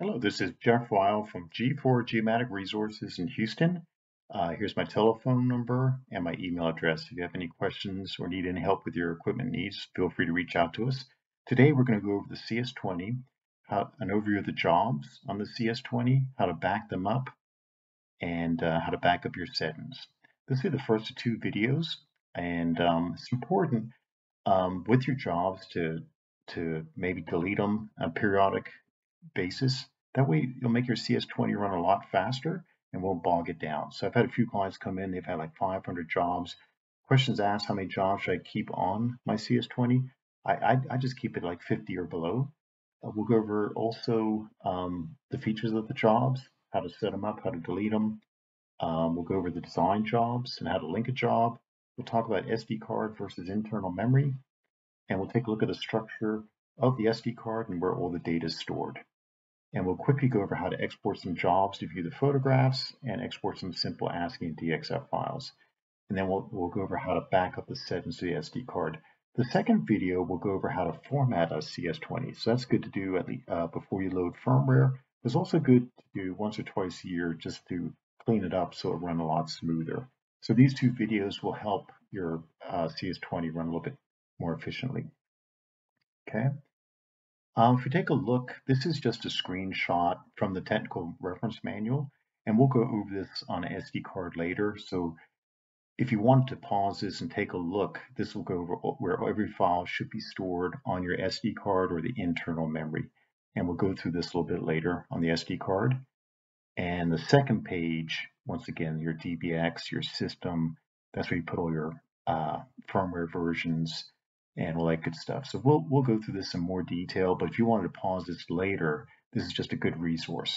Hello, this is Jeff Ryall from G4 Geomatic Resources in Houston. Uh, here's my telephone number and my email address. If you have any questions or need any help with your equipment needs, feel free to reach out to us. Today we're going to go over the CS20, how, an overview of the jobs on the CS20, how to back them up, and uh, how to back up your settings. This will be the first two videos, and um, it's important um, with your jobs to to maybe delete them on periodic basis that way you'll make your CS20 run a lot faster and won't bog it down. So I've had a few clients come in, they've had like 500 jobs. Questions asked, how many jobs should I keep on my CS20? I, I, I just keep it like 50 or below. Uh, we'll go over also um, the features of the jobs, how to set them up, how to delete them. Um, we'll go over the design jobs and how to link a job. We'll talk about SD card versus internal memory. And we'll take a look at the structure of the SD card and where all the data is stored and we'll quickly go over how to export some jobs to view the photographs and export some simple ASCII and DXF files. And then we'll, we'll go over how to back up the settings to the SD card. The second video will go over how to format a CS20. So that's good to do at the, uh, before you load firmware. It's also good to do once or twice a year just to clean it up so it run a lot smoother. So these two videos will help your uh, CS20 run a little bit more efficiently. Okay. Um, if we take a look, this is just a screenshot from the technical reference manual, and we'll go over this on an SD card later. So if you want to pause this and take a look, this will go over where every file should be stored on your SD card or the internal memory. And we'll go through this a little bit later on the SD card. And the second page, once again, your DBX, your system, that's where you put all your uh, firmware versions, and all that good stuff. So we'll, we'll go through this in more detail, but if you wanted to pause this later, this is just a good resource.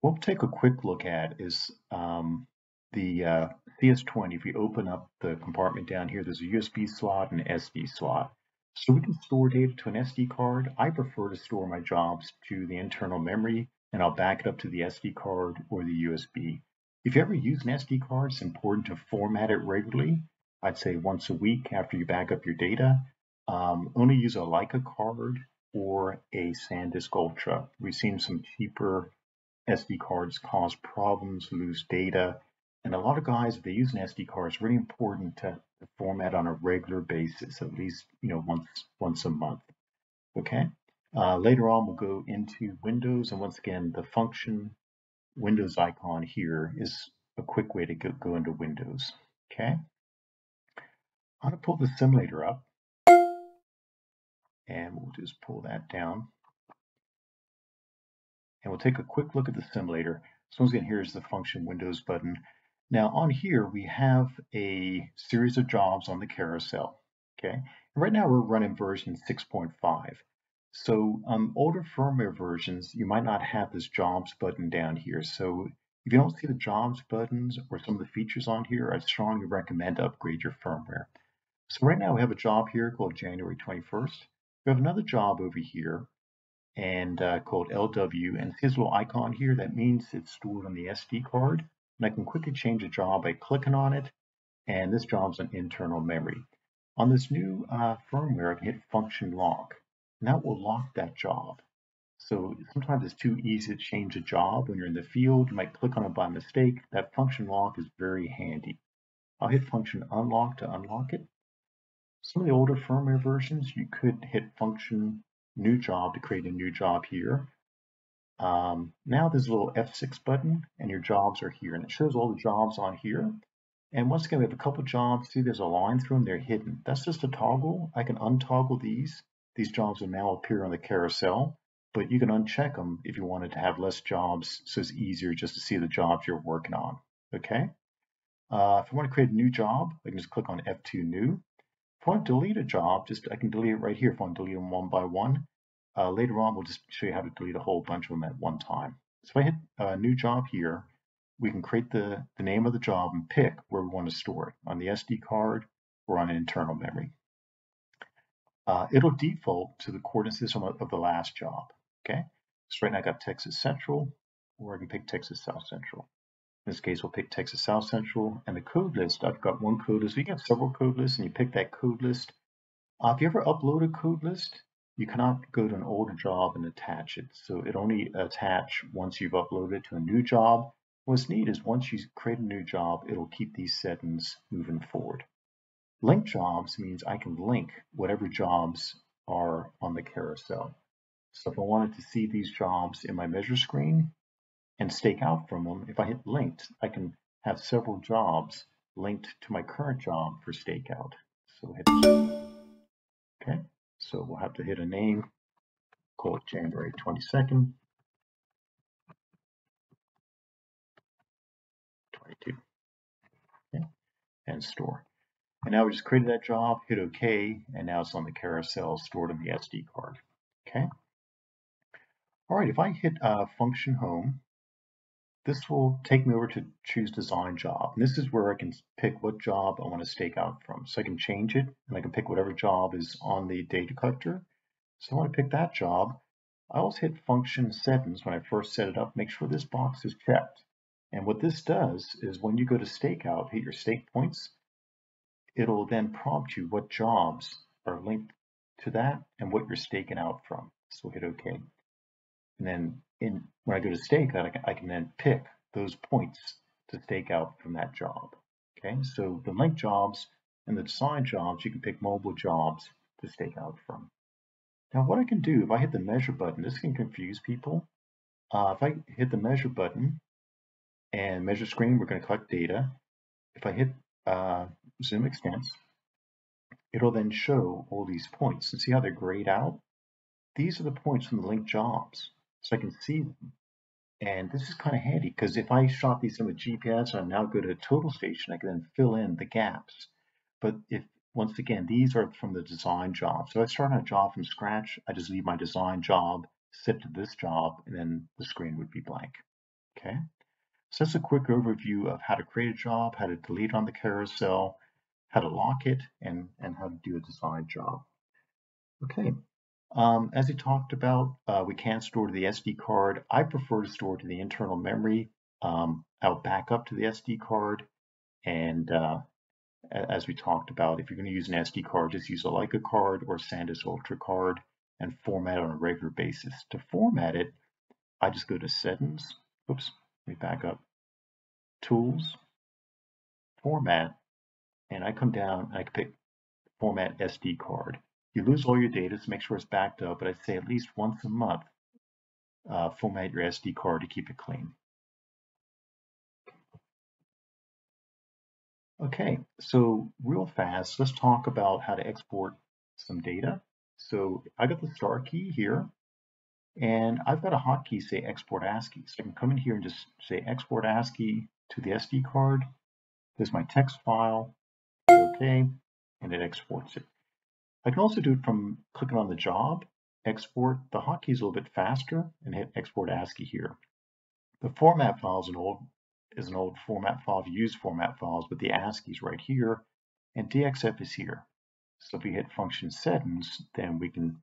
What we'll take a quick look at is um, the uh, CS20. If you open up the compartment down here, there's a USB slot and an SD slot. So we can store data to an SD card. I prefer to store my jobs to the internal memory, and I'll back it up to the SD card or the USB. If you ever use an SD card, it's important to format it regularly I'd say once a week after you back up your data. Um, only use a Leica card or a SanDisk Ultra. We've seen some cheaper SD cards cause problems, lose data, and a lot of guys, if they use an SD card, it's really important to, format on a regular basis, at least you know once once a month. Okay. Uh, later on, we'll go into Windows, and once again, the function Windows icon here is a quick way to go, go into Windows. Okay. I'm going to pull the simulator up and we'll just pull that down. And we'll take a quick look at the simulator. So once again, here's the function Windows button. Now on here, we have a series of jobs on the carousel. Okay, and right now we're running version 6.5. So um, older firmware versions, you might not have this jobs button down here. So if you don't see the jobs buttons or some of the features on here, I'd strongly recommend to upgrade your firmware. So right now we have a job here called January 21st. We have another job over here and uh, called LW and his little icon here that means it's stored on the SD card and I can quickly change a job by clicking on it and this job's an internal memory. On this new uh, firmware I can hit function lock and that will lock that job. So sometimes it's too easy to change a job when you're in the field. You might click on it by mistake. That function lock is very handy. I'll hit function unlock to unlock it some of the older firmware versions, you could hit function new job to create a new job here. Um, now there's a little F6 button and your jobs are here and it shows all the jobs on here. And once again, we have a couple jobs. See, there's a line through them. They're hidden. That's just a toggle. I can untoggle these. These jobs will now appear on the carousel, but you can uncheck them if you wanted to have less jobs so it's easier just to see the jobs you're working on. Okay. Uh, if I want to create a new job, I can just click on F2 New. If I want to delete a job, just I can delete it right here if I want to delete them one by one. Uh, later on, we'll just show you how to delete a whole bunch of them at one time. So if I hit a new job here, we can create the, the name of the job and pick where we want to store it, on the SD card or on an internal memory. Uh, it'll default to the coordinate system of, of the last job, okay? So right now I've got Texas Central, or I can pick Texas South Central. In this case, we'll pick Texas South Central and the code list. I've got one code list. You have several code lists and you pick that code list. Uh, if you ever upload a code list, you cannot go to an older job and attach it. So it only attach once you've uploaded to a new job. What's neat is once you create a new job, it'll keep these settings moving forward. Link jobs means I can link whatever jobs are on the carousel. So if I wanted to see these jobs in my measure screen and stake out from them, if I hit linked, I can have several jobs linked to my current job for stakeout. So hit, okay. So we'll have to hit a name, call it January 22nd, 22, okay, and store. And now we just created that job, hit OK, and now it's on the carousel stored in the SD card, okay? All right, if I hit uh, function home, this will take me over to choose design job. And this is where I can pick what job I want to stake out from. So I can change it and I can pick whatever job is on the data collector. So I want to pick that job. I always hit function settings when I first set it up, make sure this box is checked. And what this does is when you go to stake out, hit your stake points, it'll then prompt you what jobs are linked to that and what you're staking out from. So hit OK. And then in when I go to stake, I can, I can then pick those points to stake out from that job. Okay, so the link jobs and the design jobs, you can pick multiple jobs to stake out from. Now what I can do, if I hit the measure button, this can confuse people. Uh, if I hit the measure button and measure screen, we're going to collect data. If I hit uh, zoom extents, it'll then show all these points. And see how they're grayed out? These are the points from the link jobs so I can see them. And this is kind of handy because if I shot these in with GPS I now go to a total station, I can then fill in the gaps. But if once again, these are from the design job. So I start on a job from scratch. I just leave my design job, set to this job, and then the screen would be blank. Okay. So that's a quick overview of how to create a job, how to delete on the carousel, how to lock it, and, and how to do a design job. Okay, um, as we talked about, uh, we can store to the SD card. I prefer to store to the internal memory. Um, I'll back up to the SD card. And uh, as we talked about, if you're going to use an SD card, just use a Leica card or SanDisk Ultra card and format on a regular basis. To format it, I just go to Settings. Oops, let me back up. Tools, Format, and I come down and I can pick Format SD card. You lose all your data, so make sure it's backed up, but I'd say at least once a month, uh, format your SD card to keep it clean. Okay, so real fast, let's talk about how to export some data. So I got the star key here, and I've got a hotkey say export ASCII. So I can come in here and just say export ASCII to the SD card. There's my text file, okay, and it exports it. I can also do it from clicking on the job, export. The hotkey is a little bit faster and hit export ASCII here. The format file is an old, is an old format file to use format files, but the ASCII is right here and DXF is here. So if we hit function settings, then we can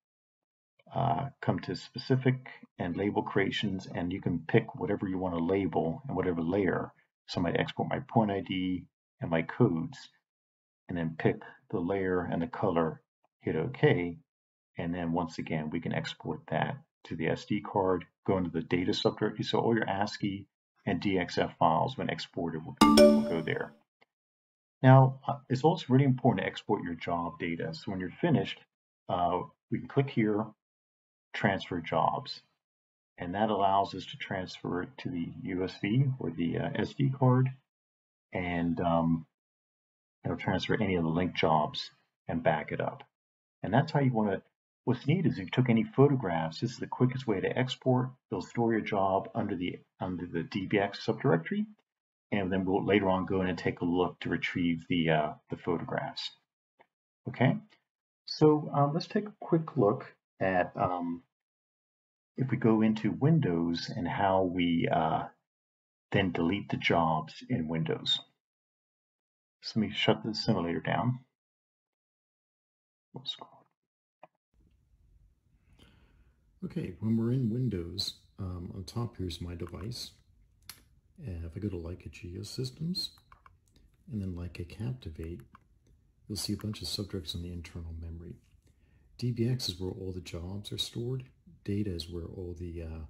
uh, come to specific and label creations and you can pick whatever you want to label and whatever layer. So I might export my point ID and my codes and then pick the layer and the color hit OK, and then once again, we can export that to the SD card, go into the data subdirectory. So all your ASCII and DXF files, when exported, will, go there. Now, uh, it's also really important to export your job data. So when you're finished, uh, we can click here, transfer jobs. And that allows us to transfer it to the USB or the uh, SD card. And um, it'll transfer any of the link jobs and back it up. And that's how you want to, what's neat is if you took any photographs, this is the quickest way to export. They'll store your job under the, under the DBX subdirectory. And then we'll later on go in and take a look to retrieve the, uh, the photographs. Okay, so um, let's take a quick look at um, if we go into Windows and how we uh, then delete the jobs in Windows. So let me shut the simulator down. Okay, when we're in Windows, um, on top here's my device. And if I go to Leica Geosystems, and then Leica Captivate, you'll see a bunch of subjects on the internal memory. DBX is where all the jobs are stored. Data is where all the uh,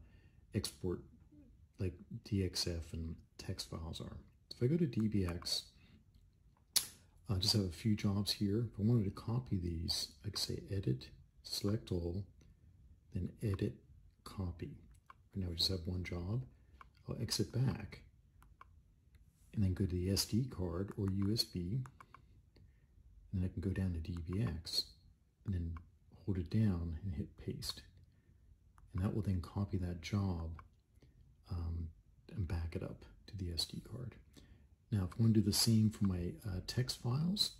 export, like DXF and text files are. If I go to DBX, I just have a few jobs here. If I wanted to copy these, I could say edit, select all, then edit, copy. Now we just have one job. I'll exit back and then go to the SD card or USB. And then I can go down to DBX and then hold it down and hit paste. And that will then copy that job um, and back it up to the SD card. Now, if I want to do the same for my uh, text files,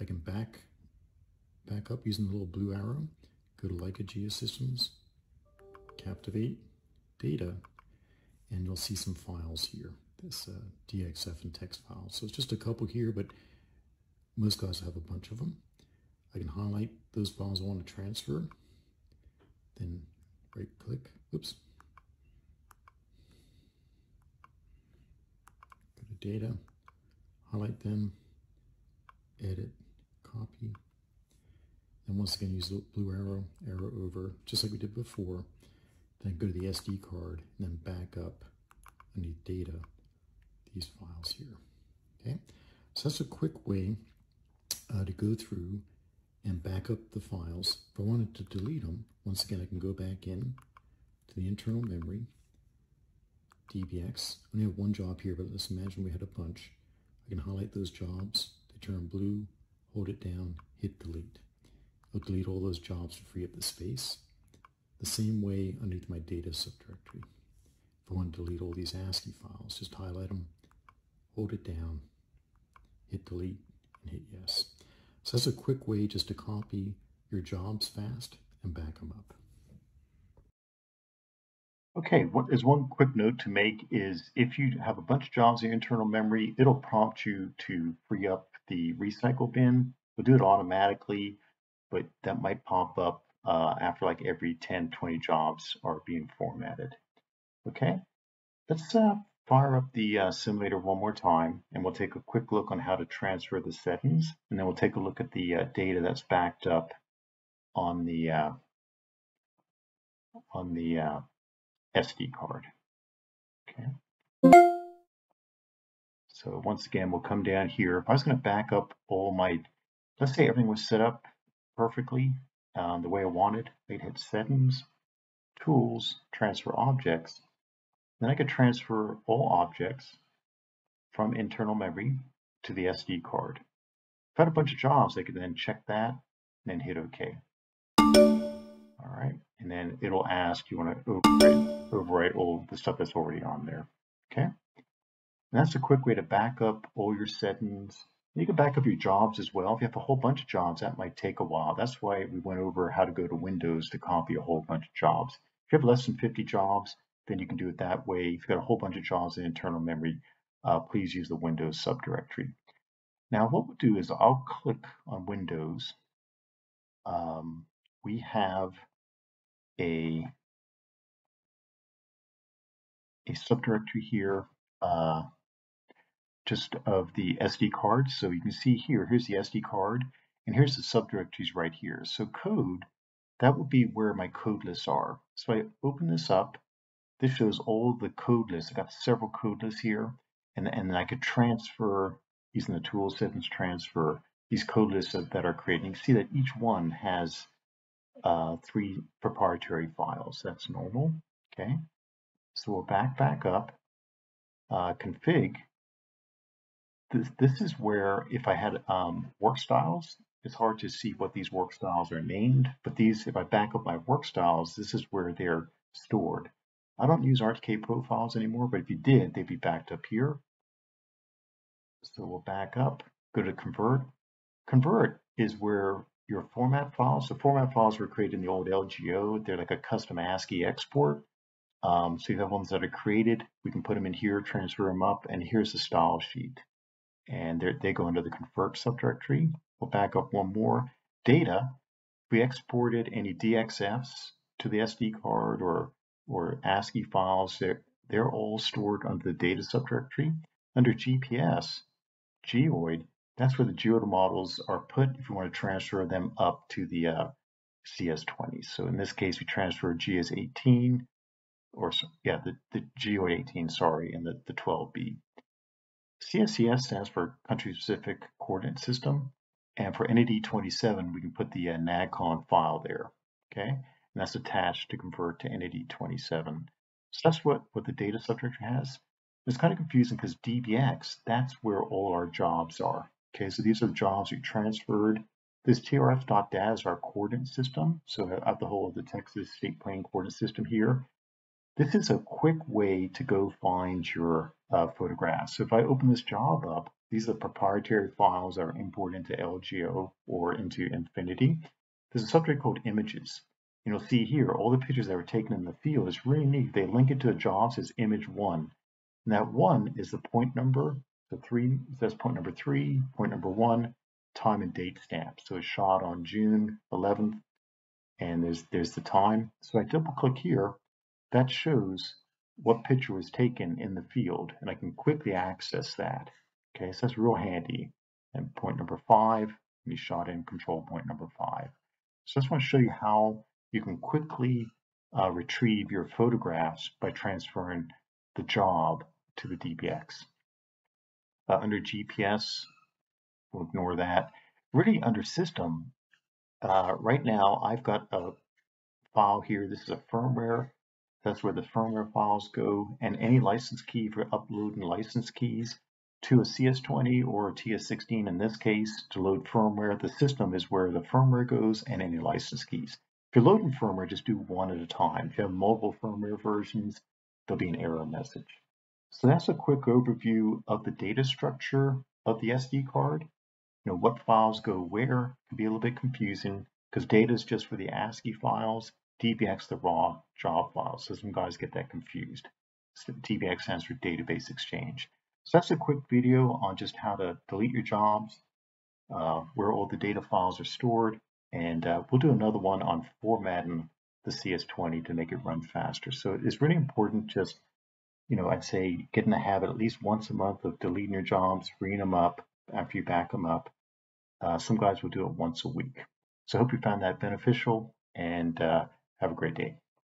I can back back up using the little blue arrow, go to Leica Geosystems, Captivate, Data, and you'll see some files here, this uh, DXF and text files. So it's just a couple here, but most guys have a bunch of them. I can highlight those files I want to transfer, then right click, oops, go to data, highlight them, edit, copy, and once again use the blue arrow, arrow over, just like we did before, then go to the SD card and then back up underneath data, these files here, okay? So that's a quick way uh, to go through and back up the files. If I wanted to delete them, once again, I can go back in to the internal memory, DBX. I only have one job here, but let's imagine we had a bunch. I can highlight those jobs. They turn blue, hold it down, hit delete. I'll delete all those jobs to free up the space. The same way underneath my data subdirectory. If I want to delete all these ASCII files, just highlight them, hold it down, hit delete, and hit yes. So that's a quick way just to copy your jobs fast and back them up. Okay, what is one quick note to make is if you have a bunch of jobs in your internal memory, it'll prompt you to free up the recycle bin. It'll do it automatically, but that might pop up uh, after like every 10, 20 jobs are being formatted. Okay, let's uh, fire up the uh, simulator one more time and we'll take a quick look on how to transfer the settings and then we'll take a look at the uh, data that's backed up on the uh, on the uh, SD card. Okay. So once again, we'll come down here. If I was going to back up all my, let's say everything was set up perfectly um, the way I wanted, I'd hit Settings, Tools, Transfer Objects, then I could transfer all objects from internal memory to the SD card. If I had a bunch of jobs, I could then check that and then hit OK. All right, and then it'll ask you want to overwrite, overwrite all the stuff that's already on there. Okay, and that's a quick way to back up all your settings. You can back up your jobs as well. If you have a whole bunch of jobs, that might take a while. That's why we went over how to go to Windows to copy a whole bunch of jobs. If you have less than 50 jobs, then you can do it that way. If you've got a whole bunch of jobs in internal memory, uh, please use the Windows subdirectory. Now what we'll do is I'll click on Windows. Um, we have a, a subdirectory here uh, just of the SD card. So you can see here, here's the SD card, and here's the subdirectories right here. So code, that would be where my code lists are. So I open this up, this shows all the code lists. I've got several code lists here, and, and I could transfer, using the tool settings transfer, these code lists that are created. You can see that each one has uh, three proprietary files. That's normal, okay? So we'll back back up, uh, config. This, this is where if I had um, work styles, it's hard to see what these work styles are named, but these, if I back up my work styles, this is where they're stored. I don't use RTK profiles anymore, but if you did, they'd be backed up here. So we'll back up, go to convert. Convert is where your format files, the format files were created in the old LGO. They're like a custom ASCII export. Um, so you have ones that are created. We can put them in here, transfer them up, and here's the style sheet. And they go into the convert subdirectory. We'll back up one more. Data, we exported any DXFs to the SD card or or ASCII files, they're, they're all stored under the data subdirectory. Under GPS, geoid, that's where the geoid models are put if you want to transfer them up to the uh, CS20. So in this case, we transfer GS18, or yeah, the, the Geoid 18, sorry, and the, the 12B. CSCS stands for Country Specific Coordinate System. And for NAD 27, we can put the uh, NADCON file there, okay? And that's attached to convert to NAD 27. So that's what, what the data subject has. It's kind of confusing because DBX, that's where all our jobs are. Okay, so these are the jobs we transferred. This TRF.DAS is our coordinate system. So I have the whole of the Texas state plane coordinate system here. This is a quick way to go find your uh, photographs. So if I open this job up, these are the proprietary files that are imported into LGO or into Infinity. There's a subject called images. And you'll see here, all the pictures that were taken in the field is really neat. They link it to a job as image one. And that one is the point number. So three, that's point number three, point number one, time and date stamp. So it's shot on June 11th, and there's there's the time. So I double click here, that shows what picture was taken in the field, and I can quickly access that. Okay, so that's real handy. And point number five, we shot in control point number five. So I just want to show you how you can quickly uh, retrieve your photographs by transferring the job to the DBX. Uh, under GPS, we'll ignore that. Really under system, uh, right now I've got a file here. This is a firmware that's where the firmware files go and any license key for uploading license keys to a CS20 or a TS16 in this case to load firmware. The system is where the firmware goes and any license keys. If you're loading firmware, just do one at a time. If you have multiple firmware versions, there'll be an error message. So that's a quick overview of the data structure of the SD card. You know, what files go where can be a little bit confusing because data is just for the ASCII files DBX the raw job file. So some guys get that confused. So DBX stands for Database Exchange. So that's a quick video on just how to delete your jobs, uh, where all the data files are stored, and uh, we'll do another one on formatting the CS20 to make it run faster. So it's really important just, you know, I'd say get in the habit at least once a month of deleting your jobs, freeing them up after you back them up. Uh, some guys will do it once a week. So I hope you found that beneficial and uh, have a great day.